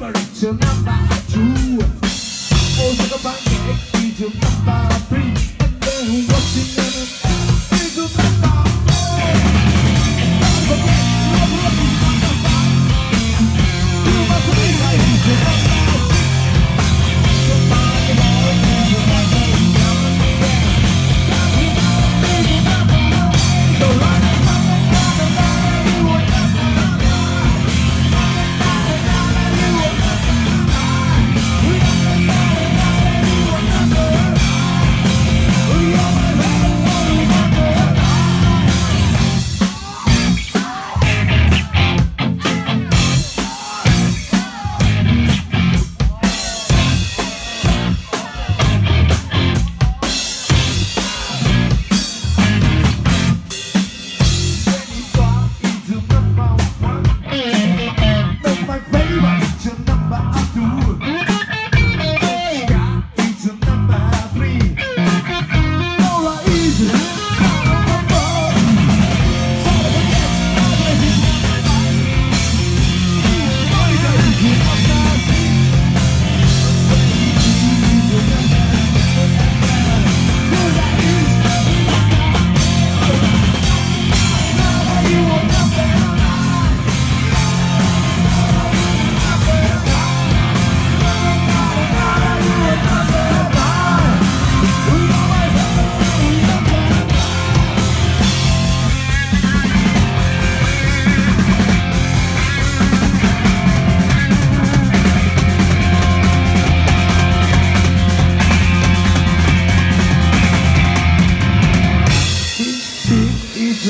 Number to number two. Oh, sugar pancake, to number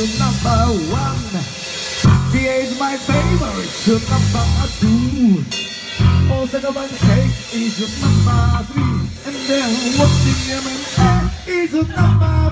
to number one. Tea is my favorite to number two. Also the one cake is number three. And then what's the M&A is number